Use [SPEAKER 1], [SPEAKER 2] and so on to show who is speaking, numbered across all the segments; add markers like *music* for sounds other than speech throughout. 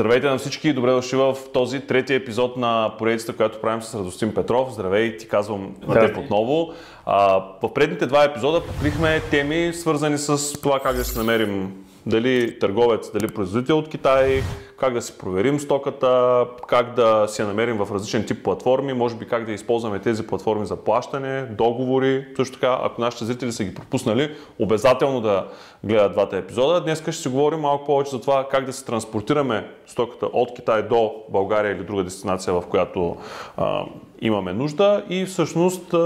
[SPEAKER 1] Здравейте на всички и добре дошли в този трети епизод на поредицата, която правим с Радостин Петров. Здравей, ти казвам на теб отново. А, в предните два епизода покрихме теми, свързани с това как да се намерим дали търговец, дали производител от Китай, как да си проверим стоката, как да си я намерим в различен тип платформи, може би как да използваме тези платформи за плащане, договори. Също така, ако нашите зрители са ги пропуснали, обязателно да гледат двата епизода. Днес ще си говорим малко повече за това как да се транспортираме стоката от Китай до България или друга дестинация, в която а, имаме нужда. И всъщност а,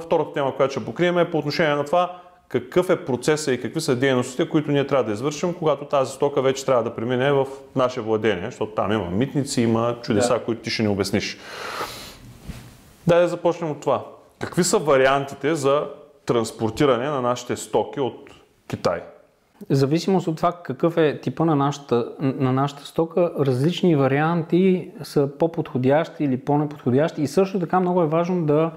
[SPEAKER 1] втората тема, която ще покрием е по отношение на това какъв е процеса и какви са дейностите, които ние трябва да извършим, когато тази стока вече трябва да премине в наше владение, защото там има митници, има чудеса, да. които ти ще ни обясниш. Дай да започнем от това. Какви са вариантите за транспортиране на нашите стоки от Китай?
[SPEAKER 2] В зависимост от това какъв е типа на нашата, на нашата стока, различни варианти са по-подходящи или по-неподходящи и също така много е важно да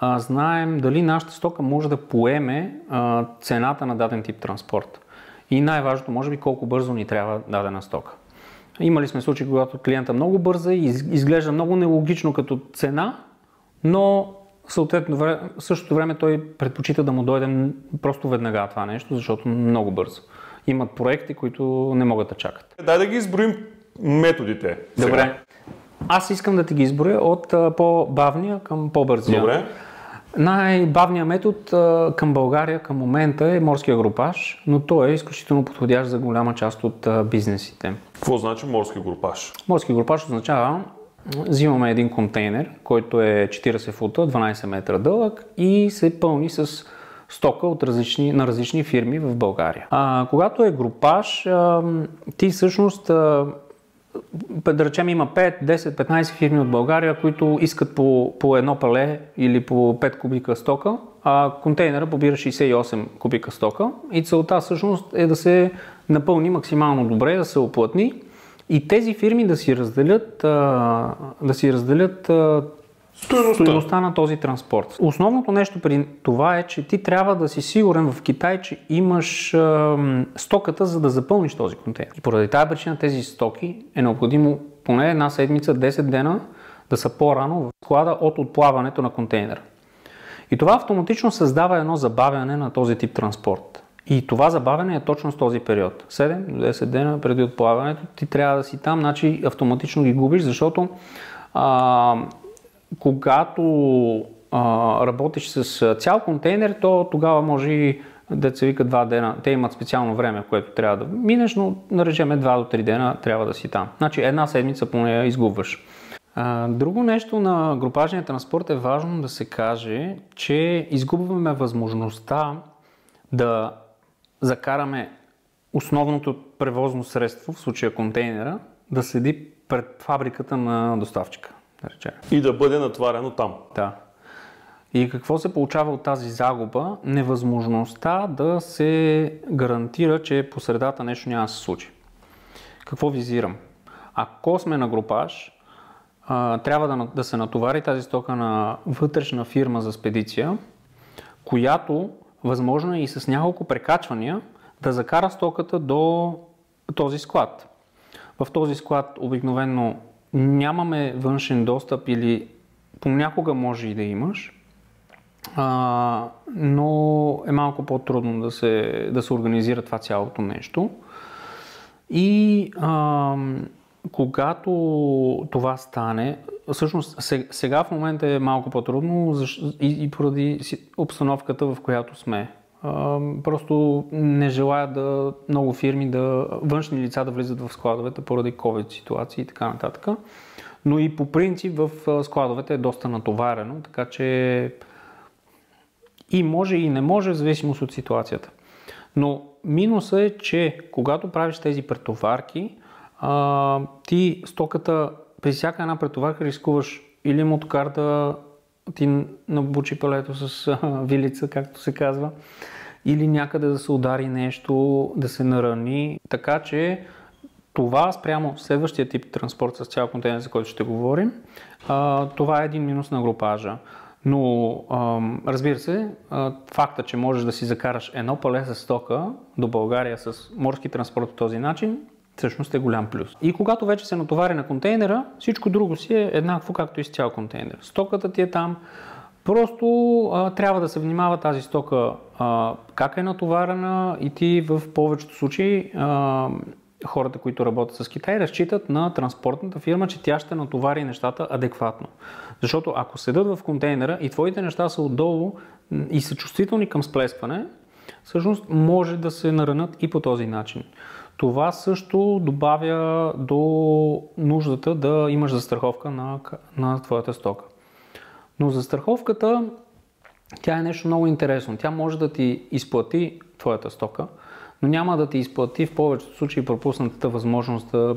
[SPEAKER 2] а, знаем дали нашата стока може да поеме а, цената на даден тип транспорт. И най-важното, може би, колко бързо ни трябва дадена стока. Имали сме случаи, когато клиента много бърза и изглежда много нелогично като цена, но съответно в същото време той предпочита да му дойде просто веднага това нещо, защото много бързо. Имат проекти, които не могат да чакат.
[SPEAKER 1] Дай да ги изброим методите.
[SPEAKER 2] Добре. Сега. Аз искам да ти ги изброя от по-бавния към по-бързия.
[SPEAKER 1] Добре.
[SPEAKER 2] Най-бавният метод към България към момента е морския групаж, но той е изключително подходящ за голяма част от бизнесите.
[SPEAKER 1] Какво значи морски групаж?
[SPEAKER 2] Морски групаж означава взимаме един контейнер, който е 40 фута, 12 метра дълъг и се пълни с стока от различни, на различни фирми в България. А, когато е групаж, а, ти всъщност а, да речем има 5, 10, 15 фирми от България, които искат по, по едно пале или по 5 кубика стока, а контейнера побира 68 кубика стока. И целта всъщност е да се напълни максимално добре, да се оплътни и тези фирми да си разделят, да си разделят
[SPEAKER 1] Стоеността.
[SPEAKER 2] стоеността на този транспорт. Основното нещо при това е, че ти трябва да си сигурен в Китай, че имаш а, стоката, за да запълниш този контейнер. И поради тази причина тези стоки е необходимо поне една седмица, 10 дена да са по-рано в склада от отплаването на контейнера. И това автоматично създава едно забавяне на този тип транспорт. И това забавяне е точно с този период. 7 до 10 дена преди отплаването ти трябва да си там, значи автоматично ги губиш, защото а, когато а, работиш с цял контейнер, то тогава може и да се вика два дена. Те имат специално време, което трябва да минеш, но нарежеме 2 до 3 дена трябва да си там. Значи една седмица поне изгубваш. А, друго нещо на групажния транспорт е важно да се каже, че изгубваме възможността да закараме основното превозно средство, в случая контейнера, да седи пред фабриката на доставчика
[SPEAKER 1] да речем. И да бъде натварено там.
[SPEAKER 2] Да. И какво се получава от тази загуба? Невъзможността да се гарантира, че по средата нещо няма да се случи. Какво визирам? Ако сме на групаж, трябва да, да се натовари тази стока на вътрешна фирма за спедиция, която възможно е и с няколко прекачвания да закара стоката до този склад. В този склад обикновено нямаме външен достъп или понякога може и да имаш, а, но е малко по-трудно да се, да се организира това цялото нещо. И а, когато това стане, всъщност сега в момента е малко по-трудно и, и поради обстановката, в която сме просто не желаят да много фирми да външни лица да влизат в складовете поради COVID ситуации и така нататък. Но и по принцип в складовете е доста натоварено, така че и може и не може, в зависимост от ситуацията. Но минусът е, че когато правиш тези претоварки, ти стоката при всяка една претоварка рискуваш или мотокар да ти набучи палето с вилица, както се казва, или някъде да се удари нещо, да се нарани. Така че това спрямо следващия тип транспорт с цял контейнер, за който ще говорим, това е един минус на групажа. Но разбира се, факта, че можеш да си закараш едно пале с стока до България с морски транспорт по този начин, всъщност е голям плюс. И когато вече се натовари на контейнера, всичко друго си е еднакво както и с цял контейнер. Стоката ти е там, просто а, трябва да се внимава тази стока а, как е натоварена и ти в повечето случаи а, хората, които работят с Китай, разчитат на транспортната фирма, че тя ще натовари нещата адекватно. Защото ако седат в контейнера и твоите неща са отдолу и са чувствителни към сплескване, всъщност може да се наранат и по този начин. Това също добавя до нуждата да имаш застраховка на, на твоята стока. Но застраховката, тя е нещо много интересно. Тя може да ти изплати твоята стока, но няма да ти изплати в повечето случаи пропуснатата възможност да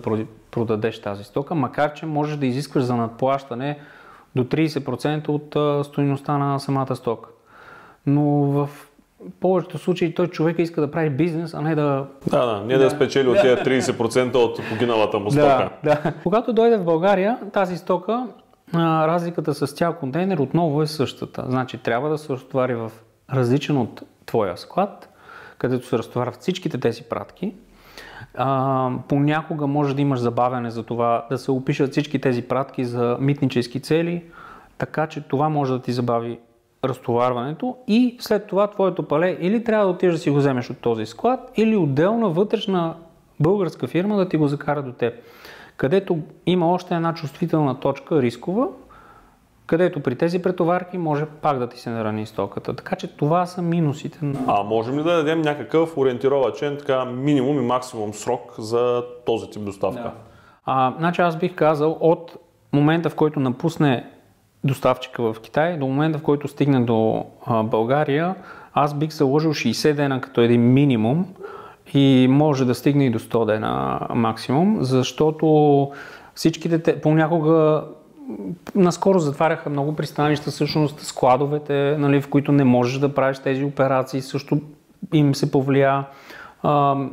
[SPEAKER 2] продадеш тази стока, макар че можеш да изискваш за надплащане до 30% от стоеността на самата стока. Но в повечето случаи той човек иска да прави бизнес, а не да...
[SPEAKER 1] Да, да, не да, да спечели от тези 30% от погиналата му стока.
[SPEAKER 2] Да, да. Когато дойде в България, тази стока, разликата с цял контейнер отново е същата. Значи трябва да се разтовари в различен от твоя склад, където се разтоварват всичките тези пратки. А, понякога може да имаш забавяне за това да се опишат всички тези пратки за митнически цели, така че това може да ти забави разтоварването и след това твоето пале или трябва да отидеш да си го вземеш от този склад, или отделна вътрешна българска фирма да ти го закара до теб. Където има още една чувствителна точка, рискова, където при тези претоварки може пак да ти се нарани стоката. Така че това са минусите. На...
[SPEAKER 1] А можем ли да дадем някакъв ориентировачен така, минимум и максимум срок за този тип доставка? Да.
[SPEAKER 2] А, значи аз бих казал от момента, в който напусне доставчика в Китай, до момента, в който стигне до а, България, аз бих заложил 60 дена като един минимум и може да стигне и до 100 дена максимум, защото всичките те, понякога наскоро затваряха много пристанища, всъщност складовете, нали, в които не можеш да правиш тези операции, също им се повлия.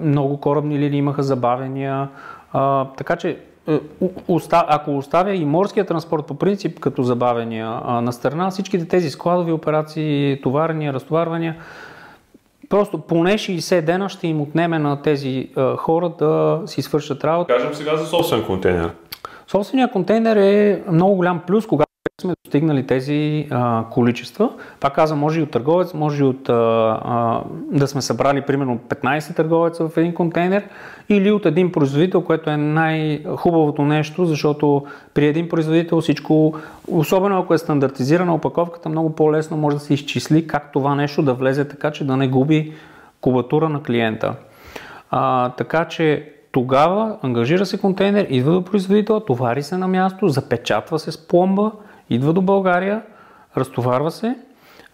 [SPEAKER 2] Много корабни линии имаха забавения. Така че е, ако оставя и морския транспорт по принцип като забавения на страна, всичките тези складови операции, товарния, разтоварвания, просто поне 60 дена ще им отнеме на тези хора да си свършат работа.
[SPEAKER 1] Кажем сега за собствен контейнер.
[SPEAKER 2] Собственият контейнер е много голям плюс, когато сме достигнали тези а, количества. Пак казвам, може и от търговец, може и от а, а, да сме събрали примерно 15 търговеца в един контейнер или от един производител, което е най-хубавото нещо, защото при един производител всичко, особено ако е стандартизирана опаковката, много по-лесно може да се изчисли как това нещо да влезе така, че да не губи кубатура на клиента. А, така че тогава ангажира се контейнер, идва до производител, товари се на място, запечатва се с пломба, идва до България, разтоварва се.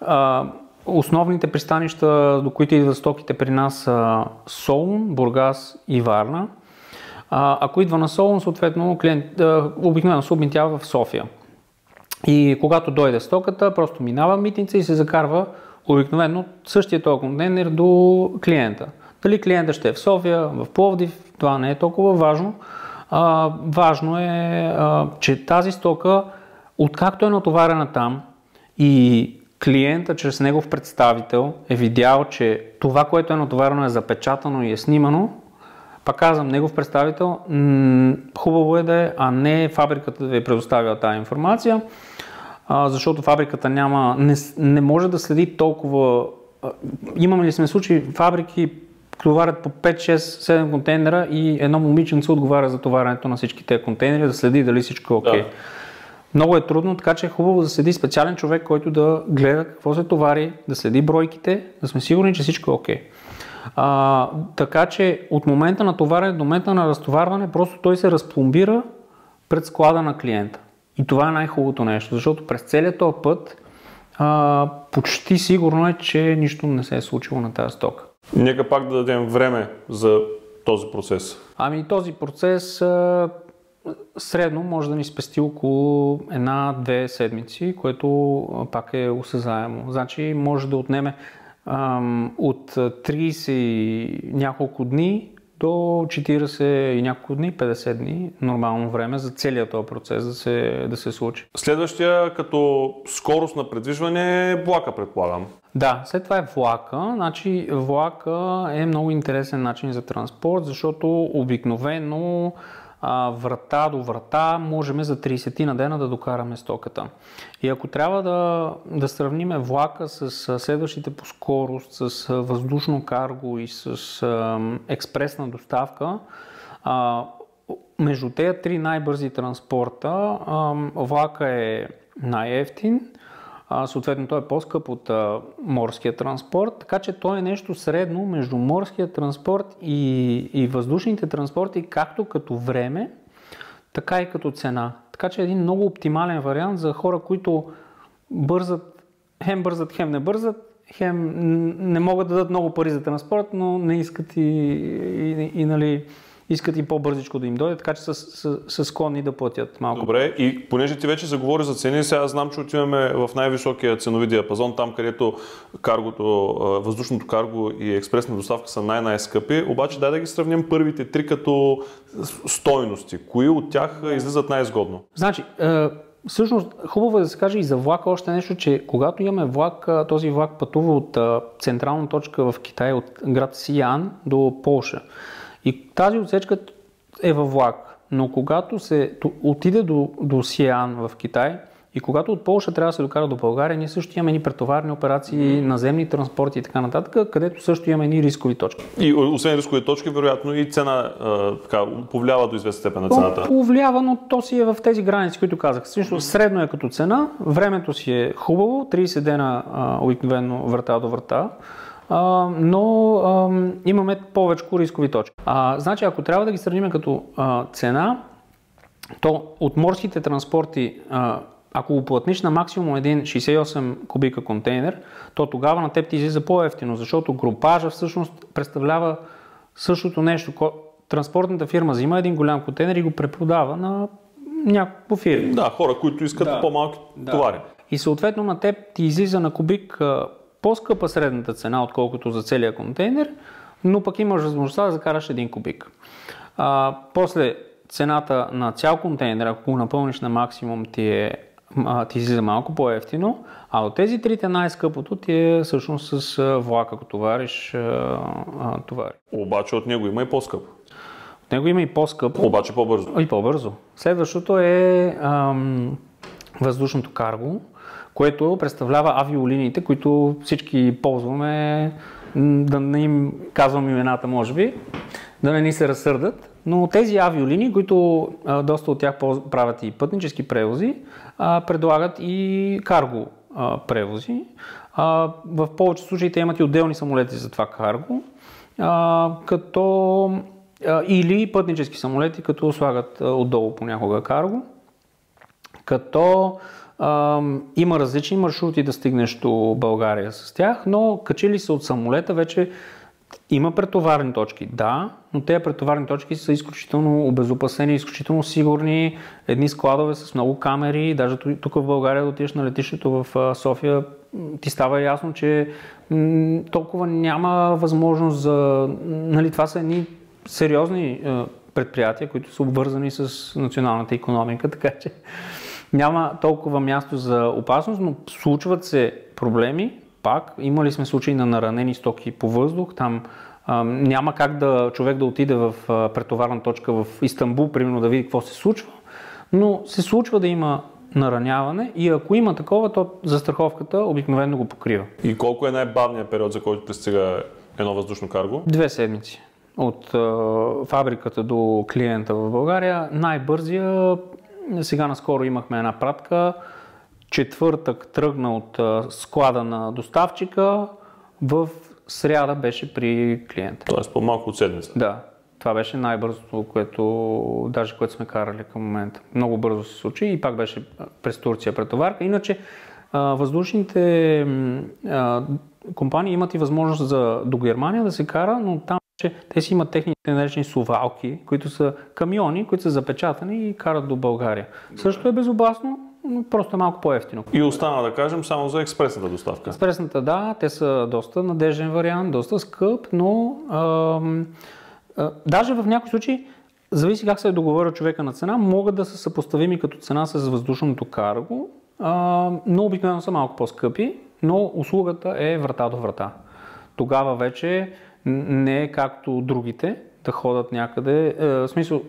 [SPEAKER 2] А, основните пристанища, до които идват стоките при нас са Солун, Бургас и Варна. А, ако идва на Солун, съответно клиент, а, обикновено се обмитява в София. И когато дойде стоката, просто минава митница и се закарва обикновено същия този контейнер до клиента. Дали клиента ще е в София, в Пловдив, това не е толкова важно. А, важно е, а, че тази стока, откакто е натоварена там и клиента чрез негов представител е видял, че това, което е натоварено е запечатано и е снимано, пак казвам, негов представител, м- хубаво е да е, а не фабриката да ви предоставя тази информация, а, защото фабриката няма, не, не може да следи толкова. А, имаме ли сме случаи, фабрики товарят по 5, 6, 7 контейнера и едно момиченце отговаря за товарянето на всички тези контейнери, да следи дали всичко е окей. Okay. Да. Много е трудно, така че е хубаво да седи специален човек, който да гледа какво се товари, да следи бройките, да сме сигурни, че всичко е окей. Okay. така че от момента на товарене до момента на разтоварване, просто той се разпломбира пред склада на клиента. И това е най-хубавото нещо, защото през целият този път а, почти сигурно е, че нищо не се е случило на тази стока.
[SPEAKER 1] Нека пак да дадем време за този процес.
[SPEAKER 2] Ами този процес а, средно може да ни спести около една-две седмици, което пак е осъзаемо. Значи може да отнеме ам, от 30 и няколко дни до 40 и няколко дни, 50 дни, нормално време за целият този процес да се, да се случи.
[SPEAKER 1] Следващия като скорост на предвижване е влака, предполагам.
[SPEAKER 2] Да, след това е влака. Значи влака е много интересен начин за транспорт, защото обикновено а, врата до врата можем за 30 на дена да докараме стоката. И ако трябва да, да сравним влака с следващите по скорост, с въздушно карго и с а, експресна доставка, а, между тези три най-бързи транспорта а, влака е най-ефтин, съответно той е по-скъп от а, морския транспорт, така че той е нещо средно между морския транспорт и, и въздушните транспорти, както като време, така и като цена. Така че е един много оптимален вариант за хора, които бързат, хем бързат, хем не бързат, хем не могат да дадат много пари за транспорт, но не искат и, и, и, и нали, искат и по-бързичко да им дойде, така че са, са, са склонни да платят малко.
[SPEAKER 1] Добре, и понеже ти вече заговори за цени, сега знам, че отиваме в най-високия ценови диапазон, там където каргото, въздушното карго и експресна доставка са най-най-скъпи, обаче дай да ги сравним първите три като стойности. Кои от тях излизат най-изгодно?
[SPEAKER 2] Значи, Всъщност, хубаво е да се каже и за влака още нещо, че когато имаме влак, този влак пътува от централна точка в Китай, от град Сиян до Полша. И тази отсечка е във влак. Но когато се отиде до, до Сиан в Китай и когато от Полша трябва да се докара до България, ние също имаме ни претоварни операции, наземни транспорти и така нататък, където също имаме ни рискови точки.
[SPEAKER 1] И освен рискови точки, вероятно и цена така, повлиява до известна степен на цената.
[SPEAKER 2] Повлиява, но то си е в тези граници, които казах. Също средно е като цена, времето си е хубаво, 30 дена обикновено врата до врата а, но а, имаме повече рискови точки. А, значи, ако трябва да ги сравним като а, цена, то от морските транспорти, а, ако уплътниш на максимум един 68 кубика контейнер, то тогава на теб ти излиза по-ефтино, защото групажа всъщност представлява същото нещо. Транспортната фирма взима един голям контейнер и го препродава на някакво фирми.
[SPEAKER 1] Да, хора, които искат да, по-малки да. товари.
[SPEAKER 2] И съответно на теб ти излиза на кубик по-скъпа средната цена, отколкото за целия контейнер, но пък имаш възможността да закараш един кубик. А, после цената на цял контейнер, ако го напълниш на максимум, ти е ти излиза малко по-ефтино, а от тези трите най-скъпото ти е всъщност с влака, ако товариш товари.
[SPEAKER 1] Обаче от него има и по-скъп.
[SPEAKER 2] От него има и по-скъп.
[SPEAKER 1] Обаче по-бързо.
[SPEAKER 2] И по-бързо. Следващото е ам, въздушното карго, което представлява авиолиниите, които всички ползваме, да не им казвам имената, може би, да не ни се разсърдат. Но тези авиолинии, които доста от тях правят и пътнически превози, предлагат и карго превози. В повече случаи те имат и отделни самолети за това карго, като или пътнически самолети, като слагат а, отдолу понякога карго. Като има различни маршрути да стигнеш до България с тях, но качили се от самолета вече има претоварни точки, да, но тези претоварни точки са изключително обезопасени, изключително сигурни, едни складове с много камери, даже тук в България да отидеш на летището в София, ти става ясно, че толкова няма възможност за... Нали, това са едни сериозни предприятия, които са обвързани с националната економика, *laughs* така че няма толкова място за опасност, но случват се проблеми. Пак, имали сме случаи на наранени стоки по въздух, там няма как да човек да отиде в претоварна точка в Истанбул, примерно да види какво се случва, но се случва да има нараняване и ако има такова, то застраховката обикновено го покрива.
[SPEAKER 1] И колко е най-бавният период, за който пристига едно въздушно карго?
[SPEAKER 2] Две седмици. От а, фабриката до клиента в България най-бързия сега наскоро имахме една пратка. Четвъртък тръгна от склада на доставчика, в сряда беше при клиента.
[SPEAKER 1] Тоест по-малко от седмица.
[SPEAKER 2] Да. Това беше най-бързото, което, даже което сме карали към момента. Много бързо се случи и пак беше през Турция претоварка. Иначе въздушните компании имат и възможност за, до Германия да се кара, но там че те си имат техните наречени сувалки, които са камиони, които са запечатани и карат до България. Добре. Също е безопасно, но просто е малко по-ефтино.
[SPEAKER 1] И остана да кажем само за експресната доставка.
[SPEAKER 2] Експресната, да, те са доста надежден вариант, доста скъп, но ам, а, даже в някои случаи, зависи как се е договорил човека на цена, могат да са съпоставими като цена с въздушното карго, а, но обикновено са малко по-скъпи, но услугата е врата до врата. Тогава вече не е както другите да ходят някъде. Е, в смисъл,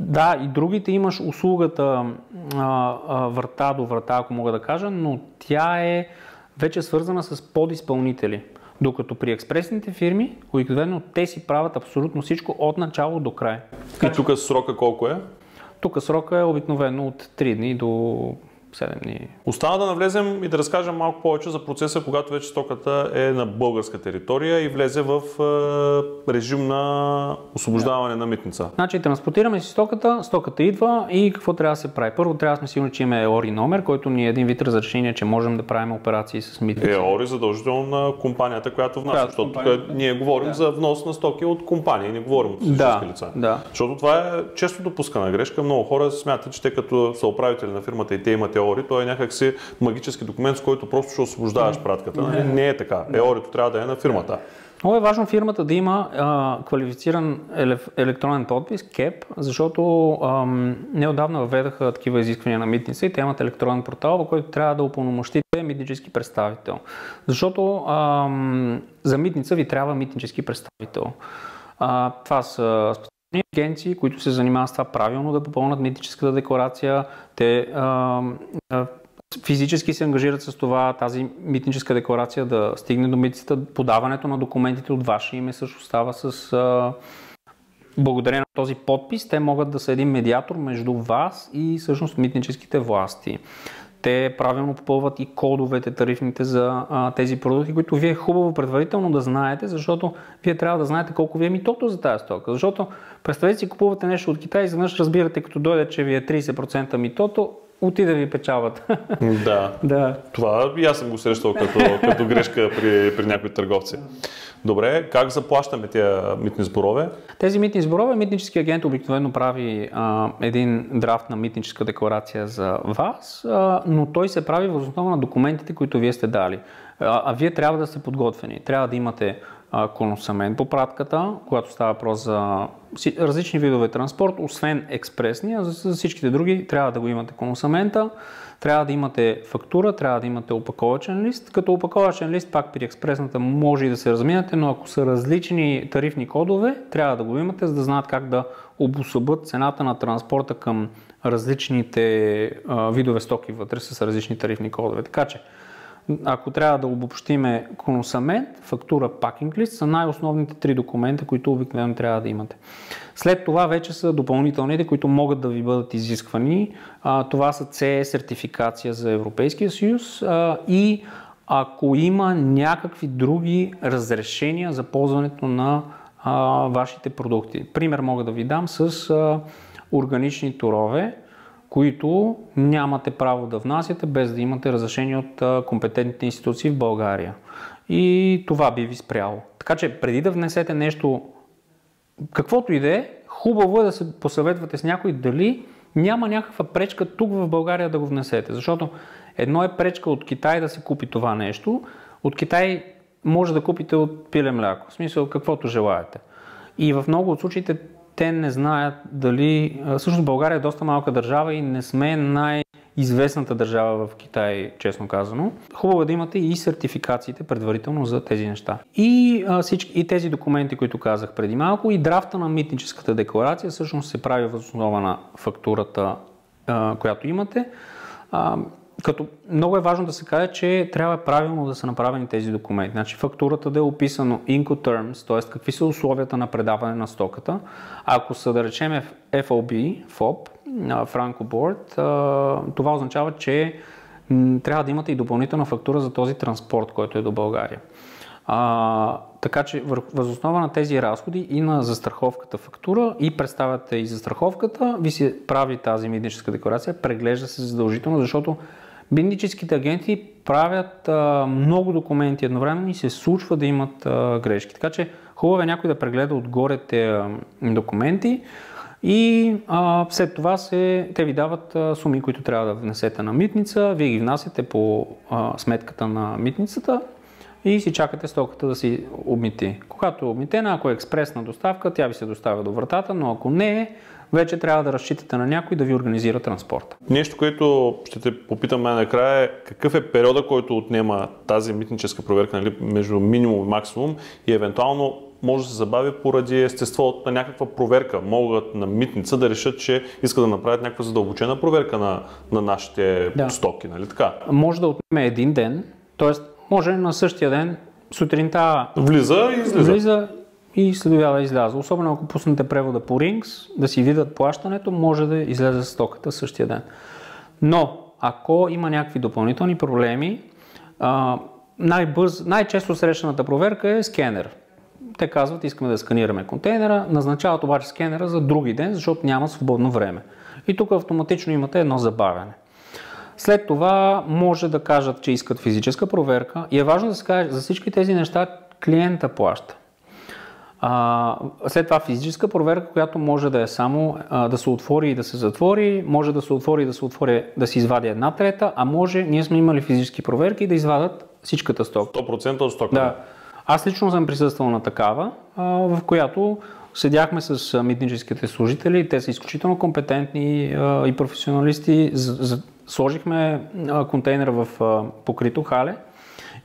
[SPEAKER 2] да, и другите имаш услугата а, а, врата до врата, ако мога да кажа, но тя е вече свързана с подизпълнители. Докато при експресните фирми, обикновено те си правят абсолютно всичко от начало до край.
[SPEAKER 1] И тук срока колко е?
[SPEAKER 2] Тук срока е обикновено от 3 дни до 7 дни.
[SPEAKER 1] Остана да навлезем и да разкажем малко повече за процеса, когато вече стоката е на българска територия и влезе в е, режим на освобождаване да. на митница.
[SPEAKER 2] Значи транспортираме си стоката, стоката идва и какво трябва да се прави? Първо трябва да сме сигурни, че имаме ОРИ номер, който ни е един вид разрешение, че можем да правим операции с митница.
[SPEAKER 1] Е, ОРИ задължително на компанията, която внася, защото компания... тук ние говорим да. за внос на стоки от компании, не говорим от
[SPEAKER 2] да,
[SPEAKER 1] лица.
[SPEAKER 2] Да.
[SPEAKER 1] Защото това е често допускана грешка. Много хора смятат, че те като са управители на фирмата и те имат теории, той е някакси магически документ, с който просто ще освобождаваш пратката. Не, не е така. Еорито трябва да е на фирмата.
[SPEAKER 2] Много е важно фирмата да има а, квалифициран електронен подпис, КЕП, защото ам, неодавна въведаха такива изисквания на митница и те имат електронен портал, в който трябва да упълномощите митнически представител. Защото ам, за митница ви трябва митнически представител. А, това са агенции, които се занимават с това правилно да попълнат митническата декларация. Те а, а, физически се ангажират с това тази митническа декларация да стигне до митницата. Подаването на документите от ваше име също става с а, благодарение на този подпис. Те могат да са един медиатор между вас и всъщност митническите власти те правилно попълват и кодовете тарифните за а, тези продукти, които вие е хубаво предварително да знаете, защото вие трябва да знаете колко ви е митото за тази стока. Защото представете си, купувате нещо от Китай и изведнъж разбирате, като дойде, че ви е 30% митото, отида ви печалват.
[SPEAKER 1] Да. *laughs*
[SPEAKER 2] да.
[SPEAKER 1] Това и аз съм го срещал като, като грешка при, при някои търговци. Добре, как заплащаме тези митни сборове?
[SPEAKER 2] Тези митни сборове, митнически агент обикновено прави а, един драфт на митническа декларация за вас, а, но той се прави въз на документите, които вие сте дали. А, а вие трябва да сте подготвени. Трябва да имате коносамент по пратката, когато става въпрос за различни видове транспорт, освен експресния, за всичките други трябва да го имате коносамента, трябва да имате фактура, трябва да имате опаковачен лист, като опаковачен лист пак при експресната може и да се разминате, но ако са различни тарифни кодове, трябва да го имате, за да знаят как да обособят цената на транспорта към различните видове стоки вътре с различни тарифни кодове. Така че ако трябва да обобщиме коносамент, фактура, пакинг лист са най-основните три документа, които обикновено трябва да имате. След това вече са допълнителните, които могат да ви бъдат изисквани. това са CE сертификация за Европейския съюз и ако има някакви други разрешения за ползването на вашите продукти. Пример мога да ви дам с органични торове, които нямате право да внасяте без да имате разрешение от компетентните институции в България. И това би ви спряло. Така че преди да внесете нещо, каквото и да е, хубаво е да се посъветвате с някой дали няма някаква пречка тук в България да го внесете. Защото едно е пречка от Китай да се купи това нещо. От Китай може да купите от пиле мляко. В смисъл каквото желаете. И в много от случаите те не знаят дали... Всъщност България е доста малка държава и не сме най-известната държава в Китай, честно казано. Хубаво е да имате и сертификациите предварително за тези неща. И, а, всички, и тези документи, които казах преди малко, и драфта на митническата декларация всъщност се прави въз основа на фактурата, а, която имате. А, като много е важно да се каже, че трябва правилно да са направени тези документи. Значи фактурата да е описано Incoterms, т.е. какви са условията на предаване на стоката. Ако са да речем FOB, FOB, Franco Board, това означава, че трябва да имате и допълнителна фактура за този транспорт, който е до България. А, така че възоснова на тези разходи и на застраховката фактура и представяте и застраховката, ви се прави тази митническа декларация, преглежда се задължително, защото Бинническите агенти правят а, много документи едновременно и се случва да имат а, грешки. Така че хубаво е някой да прегледа отгоре тези документи и а, след това се, те ви дават а, суми, които трябва да внесете на митница. Вие ги внасяте по а, сметката на митницата и си чакате стоката да си обмити. Когато е обмитена, ако е експресна доставка, тя ви се доставя до вратата, но ако не е, вече трябва да разчитате на някой да ви организира транспорта.
[SPEAKER 1] Нещо, което ще те попитам накрая е какъв е периода, който отнема тази митническа проверка нали, между минимум и максимум и евентуално може да се забави поради естество на някаква проверка. Могат на митница да решат, че искат да направят някаква задълбочена проверка на, на нашите да. стоки, нали така?
[SPEAKER 2] Може да отнеме един ден, т.е. може на същия ден сутринта
[SPEAKER 1] влиза и излиза.
[SPEAKER 2] Влиза и следовя да изляза. Особено ако пуснете превода по Rings, да си видят плащането, може да излезе стоката същия ден. Но, ако има някакви допълнителни проблеми, най-бърз, най-често срещаната проверка е скенер. Те казват, искаме да сканираме контейнера, назначават обаче скенера за други ден, защото няма свободно време. И тук автоматично имате едно забавяне. След това може да кажат, че искат физическа проверка и е важно да се каже, за всички тези неща клиента плаща. А, след това физическа проверка, която може да е само а, да се отвори и да се затвори, може да се отвори и да се отвори, да се извади една трета, а може, ние сме имали физически проверки да извадат всичката стока.
[SPEAKER 1] 100% от стока.
[SPEAKER 2] Да. Аз лично съм присъствал на такава, а, в която седяхме с митническите служители, те са изключително компетентни а, и професионалисти, сложихме а, контейнера в а, покрито хале,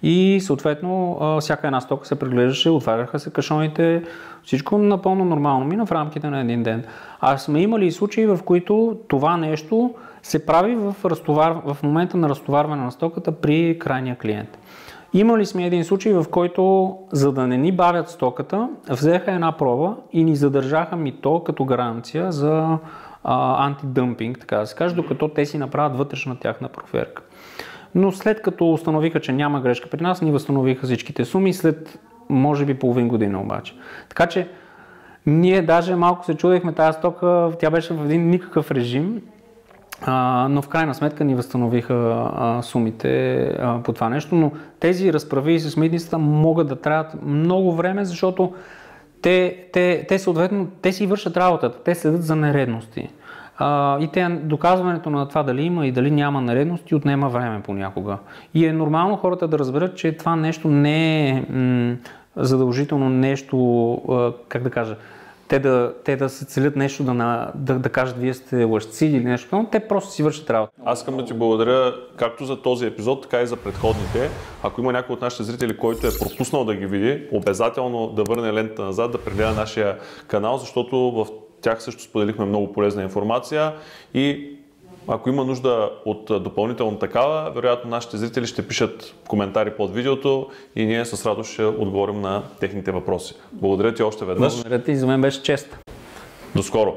[SPEAKER 2] и съответно всяка една стока се преглеждаше, отваряха се кашоните, всичко напълно нормално мина в рамките на един ден. А сме имали и случаи, в които това нещо се прави в, разтовар... в момента на разтоварване на стоката при крайния клиент. Имали сме един случай, в който, за да не ни бавят стоката, взеха една проба и ни задържаха мито като гаранция за антидъмпинг, така да се каже, докато те си направят вътрешна тяхна проверка но след като установиха, че няма грешка при нас, ни възстановиха всичките суми след може би половин година обаче. Така че ние даже малко се чудехме тази стока, тя беше в един никакъв режим, а, но в крайна сметка ни възстановиха а, сумите а, по това нещо, но тези разправи с митницата могат да траят много време, защото те, те, те съответно, те си вършат работата, те следят за нередности. А, и те, доказването на това дали има и дали няма наредности отнема време понякога. И е нормално хората да разберат, че това нещо не е м- задължително нещо, как да кажа, те да, те да се целят нещо да, на, да, да кажат вие сте лъжци или нещо, но те просто си вършат работа.
[SPEAKER 1] Аз искам да ти благодаря както за този епизод, така и за предходните. Ако има някой от нашите зрители, който е пропуснал да ги види, обязателно да върне лента назад, да прегледа нашия канал, защото в тях също споделихме много полезна информация и ако има нужда от допълнително такава, вероятно нашите зрители ще пишат коментари под видеото и ние с радост ще отговорим на техните въпроси. Благодаря ти още веднъж.
[SPEAKER 2] Благодаря ти, за мен беше чест.
[SPEAKER 1] До скоро!